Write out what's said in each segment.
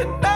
and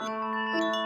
Música